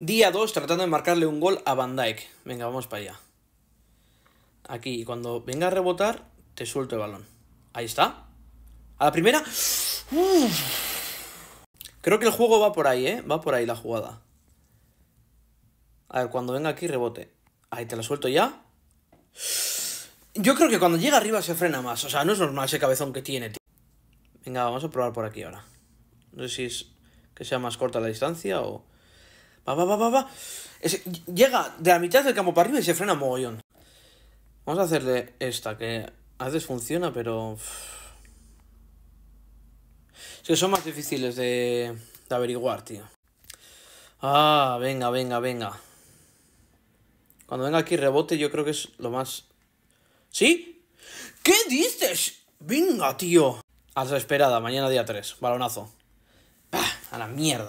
Día 2 tratando de marcarle un gol a Van Dijk. Venga, vamos para allá. Aquí, cuando venga a rebotar, te suelto el balón. Ahí está. A la primera. Creo que el juego va por ahí, ¿eh? Va por ahí la jugada. A ver, cuando venga aquí, rebote. Ahí te la suelto ya. Yo creo que cuando llega arriba se frena más. O sea, no es normal ese cabezón que tiene, tío. Venga, vamos a probar por aquí ahora. No sé si es que sea más corta la distancia o... Va, va, va, va, va. llega de la mitad del campo para arriba y se frena mogollón. Vamos a hacerle esta, que a veces funciona, pero... Es que son más difíciles de, de averiguar, tío. Ah, venga, venga, venga. Cuando venga aquí rebote, yo creo que es lo más... ¿Sí? ¿Qué dices? Venga, tío. A la esperada, mañana día 3. Balonazo. Ah, a la mierda.